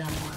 First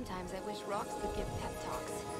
Sometimes I wish rocks could give pep talks.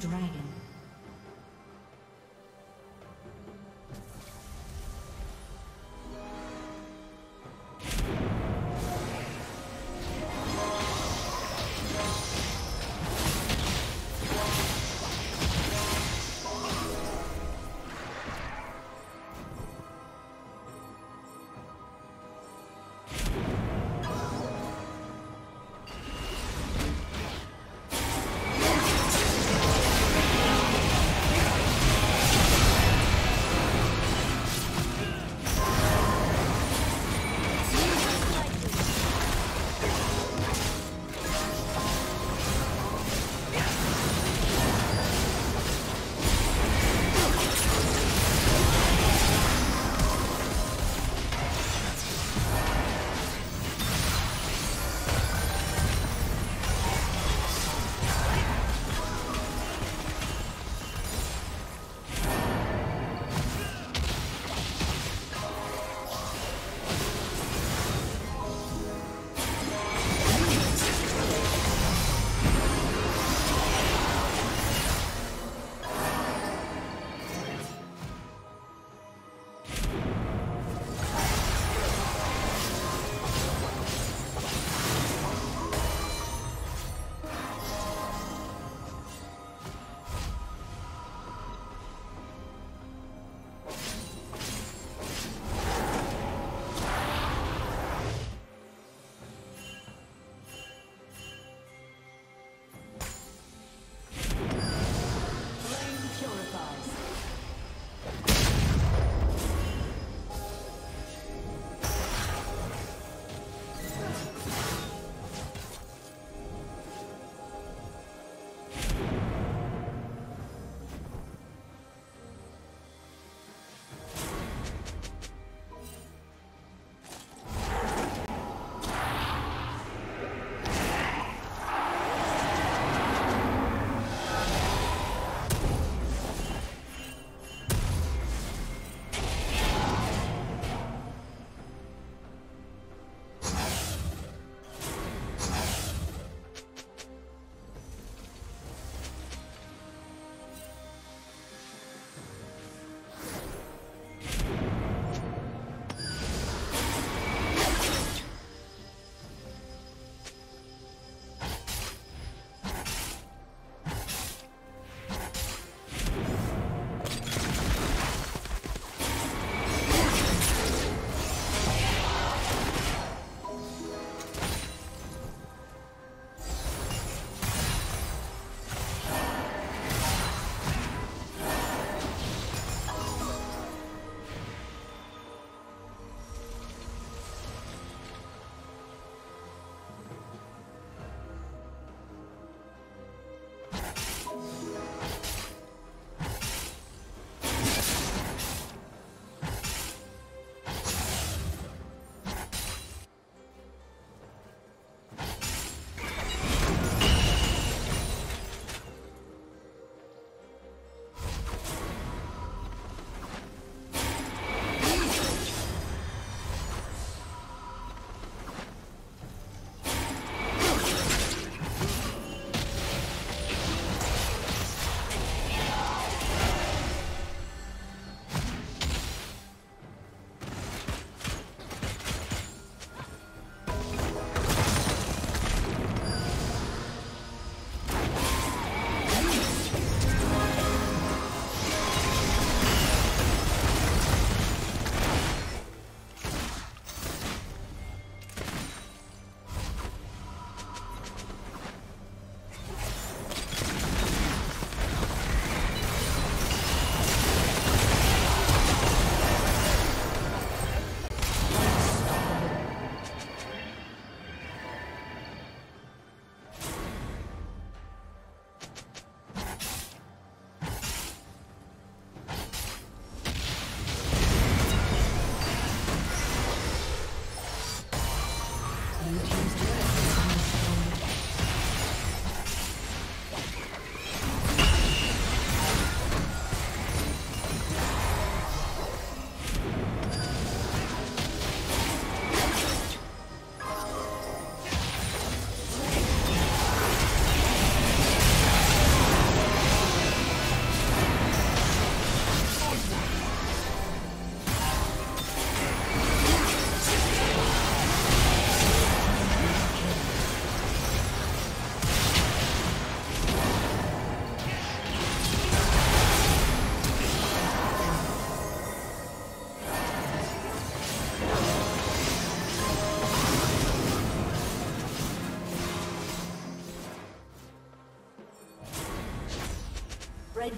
Dragon.